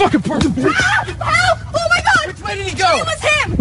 fucking person, bitch! Help! Oh my god! Which way did he go? It was him!